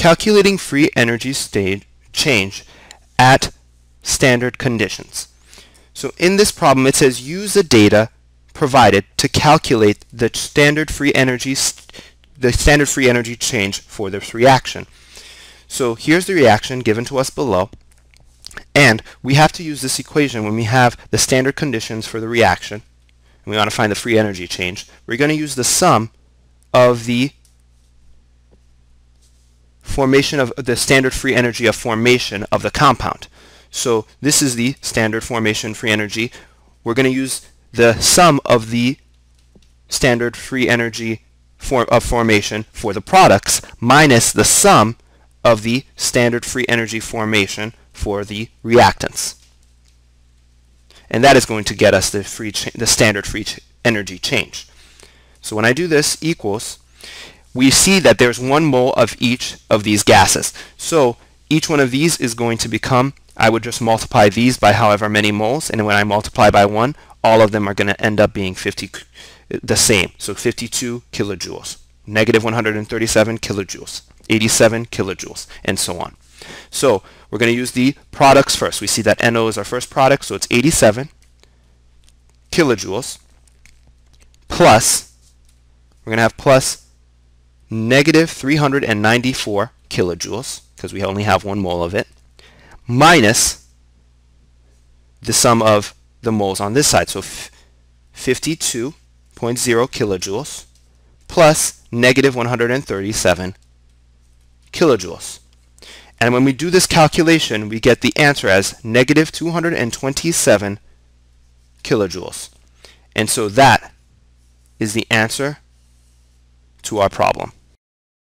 calculating free energy state change at standard conditions. So in this problem it says use the data provided to calculate the standard free energy the standard free energy change for this reaction. So here's the reaction given to us below and we have to use this equation when we have the standard conditions for the reaction and we want to find the free energy change. We're going to use the sum of the formation of the standard free energy of formation of the compound. So this is the standard formation free energy. We're going to use the sum of the standard free energy for, of formation for the products minus the sum of the standard free energy formation for the reactants. And that is going to get us the, free the standard free energy change. So when I do this equals, we see that there's one mole of each of these gases. So each one of these is going to become, I would just multiply these by however many moles, and when I multiply by 1, all of them are going to end up being 50, the same. So 52 kilojoules, negative 137 kilojoules, 87 kilojoules, and so on. So we're going to use the products first. We see that NO is our first product, so it's 87 kilojoules plus, we're going to have plus negative 394 kilojoules, because we only have one mole of it, minus the sum of the moles on this side. So 52.0 kilojoules plus negative 137 kilojoules. And when we do this calculation, we get the answer as negative 227 kilojoules. And so that is the answer to our problem.